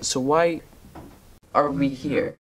So why are we here?